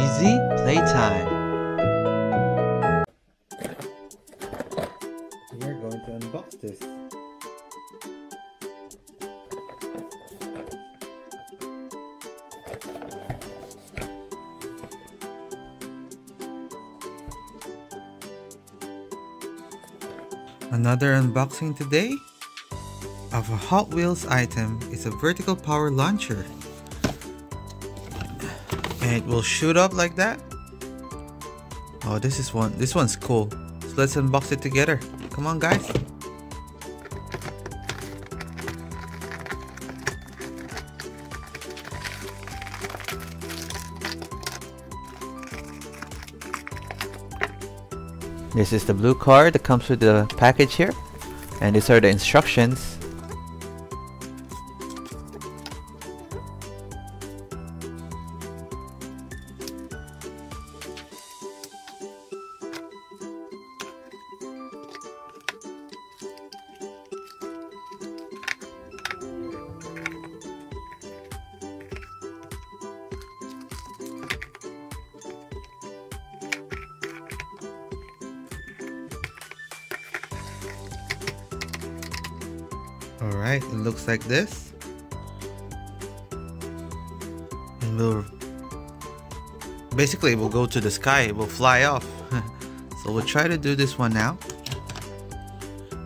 EC Playtime. We are going to unbox this. Another unboxing today of a Hot Wheels item is a vertical power launcher. And it will shoot up like that. Oh, this is one. This one's cool. So let's unbox it together. Come on, guys. This is the blue card that comes with the package here. And these are the instructions. Alright, it looks like this. And we'll basically we'll go to the sky, it will fly off. so we'll try to do this one now.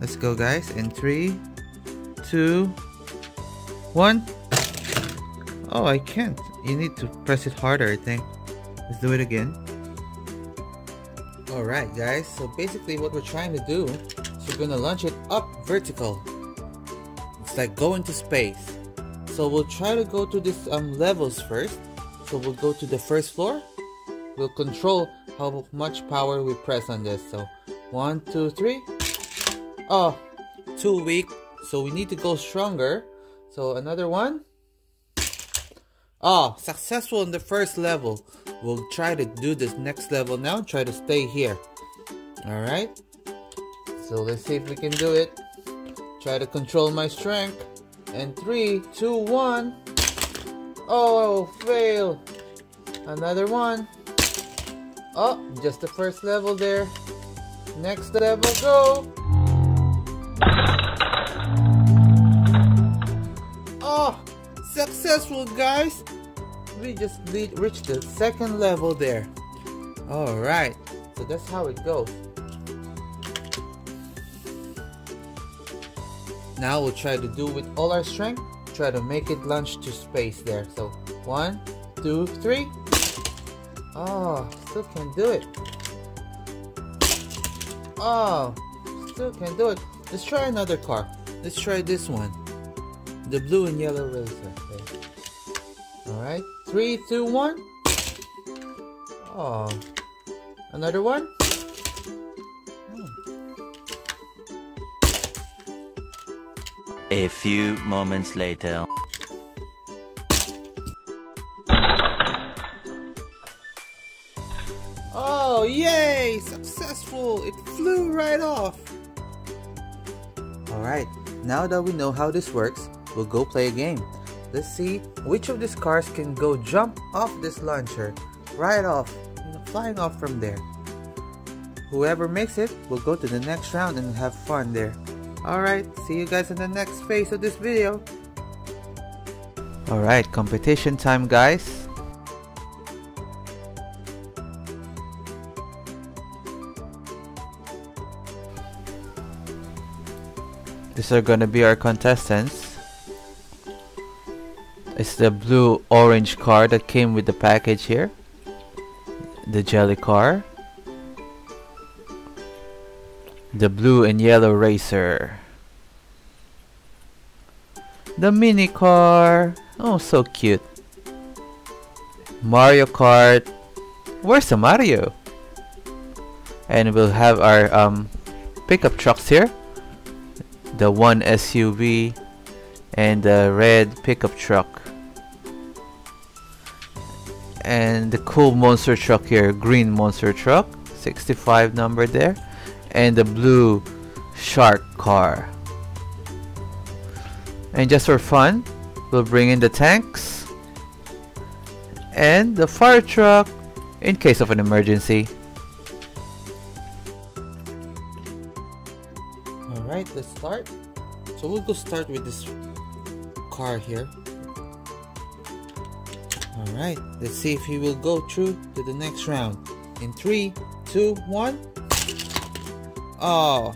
Let's go guys in three, two, one. Oh I can't. You need to press it harder I think. Let's do it again. Alright guys, so basically what we're trying to do is we're gonna launch it up vertical like going to space. So we'll try to go to these um, levels first. So we'll go to the first floor. We'll control how much power we press on this. So one, two, three. Oh, too weak. So we need to go stronger. So another one. Oh, successful in the first level. We'll try to do this next level now. Try to stay here. Alright. So let's see if we can do it. Try to control my strength. And three, two, one. Oh, fail. Another one. Oh, just the first level there. Next level, go. Oh, successful, guys. We just reached the second level there. Alright, so that's how it goes. Now we'll try to do with all our strength, try to make it launch to space there. So one, two, three. Oh, still can't do it. Oh, still can't do it. Let's try another car. Let's try this one. The blue and yellow racer. Okay. Alright, three, two, one. Oh, another one. A few moments later. Oh, yay! Successful! It flew right off! Alright, now that we know how this works, we'll go play a game. Let's see which of these cars can go jump off this launcher, right off, you know, flying off from there. Whoever makes it will go to the next round and have fun there. Alright, see you guys in the next phase of this video. Alright, competition time guys. These are gonna be our contestants. It's the blue orange car that came with the package here. The jelly car. The blue and yellow racer. The mini car. Oh, so cute. Mario Kart. Where's the Mario? And we'll have our um, pickup trucks here. The one SUV and the red pickup truck. And the cool monster truck here, green monster truck, 65 number there and the blue shark car. And just for fun, we'll bring in the tanks and the fire truck in case of an emergency. Alright, let's start. So we'll go start with this car here. Alright, let's see if he will go through to the next round. In three, two, one. Oh,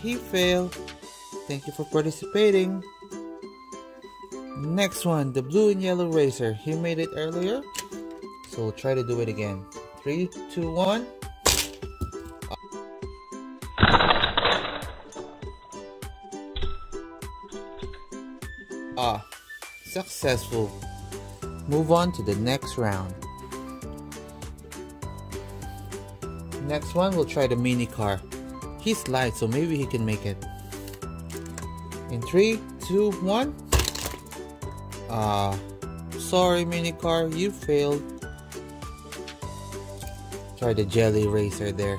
he failed. Thank you for participating. Next one, the blue and yellow racer. He made it earlier. So we'll try to do it again. Three, two, one. Ah, successful. Move on to the next round. Next one, we'll try the mini car. He's light, so maybe he can make it. In three, two, one. Ah, sorry mini car, you failed. Try the jelly racer there.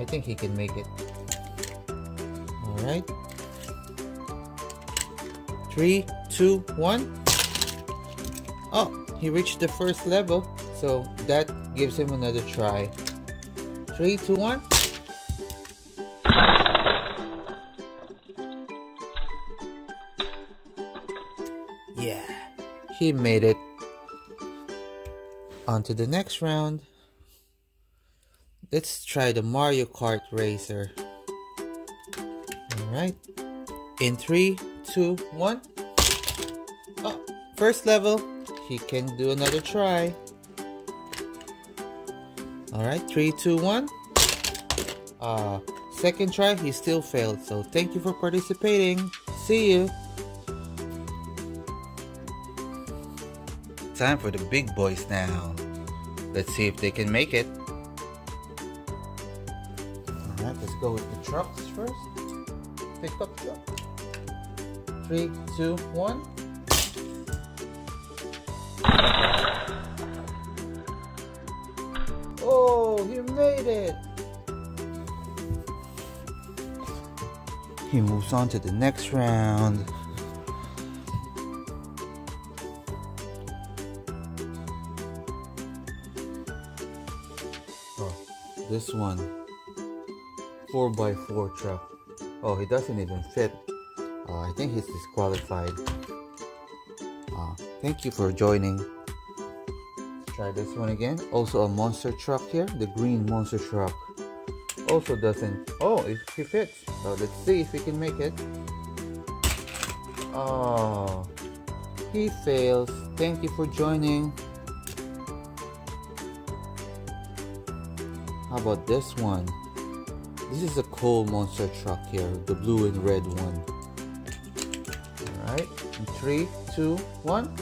I think he can make it. Alright. Three, two, one. Oh, he reached the first level, so that gives him another try. Three, two, one. He made it. On to the next round. Let's try the Mario Kart Racer. Alright. In three, two, one. Oh, first level. He can do another try. Alright, three, two, one. Uh, second try, he still failed. So thank you for participating. See you. Time for the big boys now. Let's see if they can make it. Alright, let's go with the trucks first. Pick up truck. Three, two, one. Oh, he made it! He moves on to the next round. This one. 4x4 truck. Oh, he doesn't even fit. Uh, I think he's disqualified. Uh, thank you for joining. Try this one again. Also a monster truck here. The green monster truck. Also doesn't. Oh, it, he fits. So let's see if we can make it. Oh, he fails. Thank you for joining. How about this one? This is a coal monster truck here, the blue and red one. Alright, three, two, one.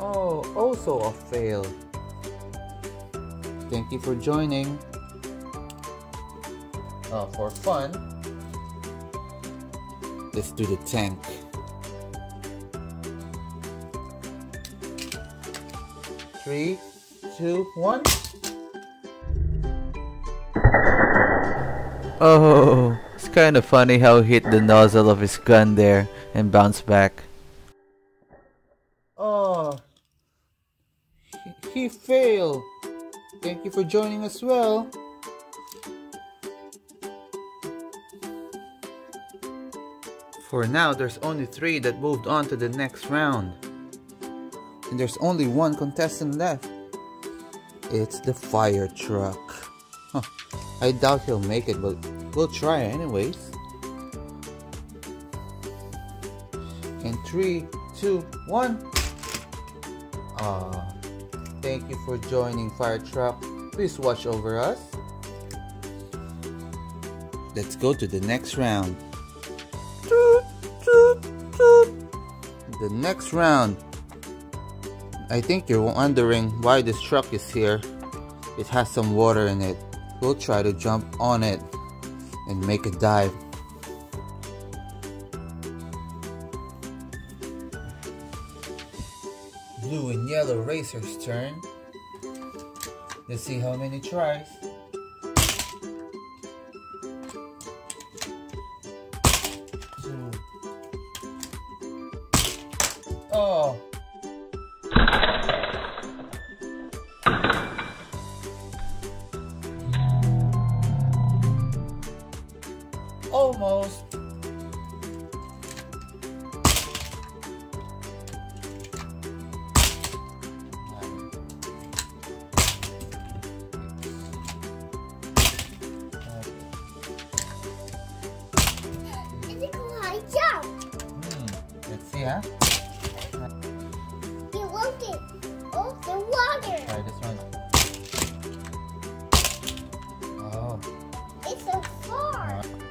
Oh, also a fail. Thank you for joining. Uh, for fun, let's do the tank. Three, two, one. Oh, it's kind of funny how he hit the nozzle of his gun there and bounced back. Oh, he, failed. Thank you for joining as well. For now, there's only three that moved on to the next round. And there's only one contestant left. It's the fire truck. Huh. I doubt he'll make it, but we'll try anyways. In three, two, one. Ah, thank you for joining Fire Truck. Please watch over us. Let's go to the next round. The next round. I think you're wondering why this truck is here. It has some water in it. We'll try to jump on it and make a dive. Blue and yellow racer's turn. Let's see how many tries. animals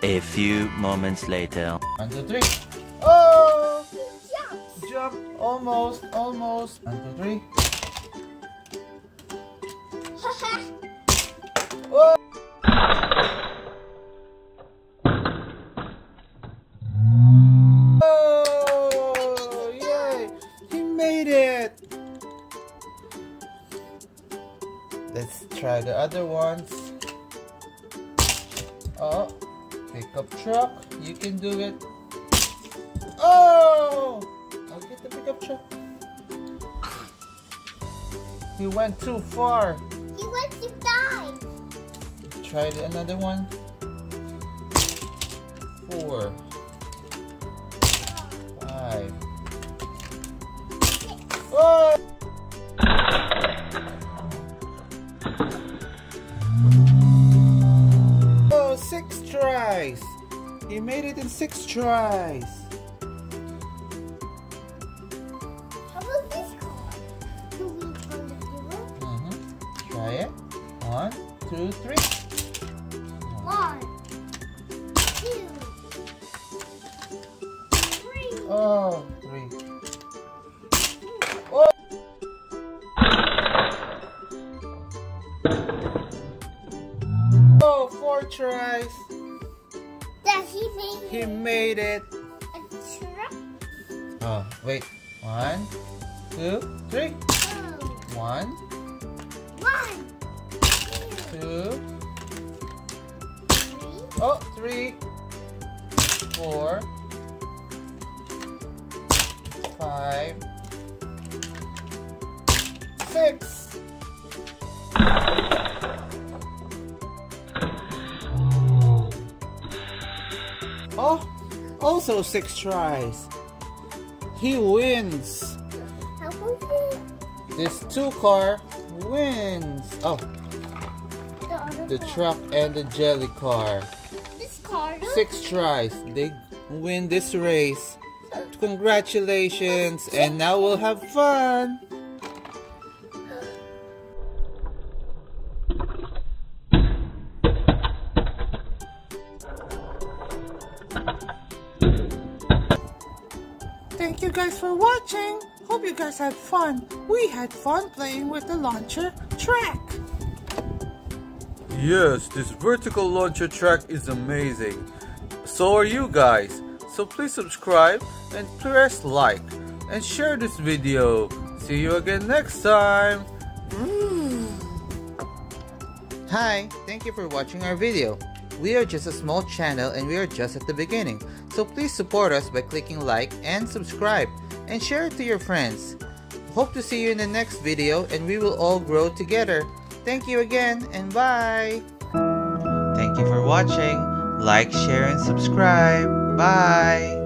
A few moments later. One, two, three. Oh! Jump. Jump. Almost. Almost. One, two, three. Oh! Oh! Yay! He made it! Let's try the other ones. Oh, pickup truck. You can do it. Oh! I'll get the pickup truck. He went too far. He went too far. Try another one. Four. Five. Oh! Oh, tries. He made it in six tries. How about this car? Do we want to do it? Mm-hmm. Try it. One, two, three. One, two, three. Oh! He made it. a truck? Oh, wait. One, two, three. Oh. One, One, two, two, three, oh, three, four, five, six. Also six tries. He wins. How about the, This two car wins. Oh, the the truck and the jelly car. This car. Six tries. They win this race. Congratulations. And now we'll have fun. Guys for watching. Hope you guys had fun. We had fun playing with the launcher track. Yes, this vertical launcher track is amazing. So are you guys. So please subscribe and press like and share this video. See you again next time. Mm. Hi, thank you for watching our video. We are just a small channel and we are just at the beginning. So please support us by clicking like and subscribe and share it to your friends. Hope to see you in the next video and we will all grow together. Thank you again and bye. Thank you for watching. Like, share and subscribe. Bye.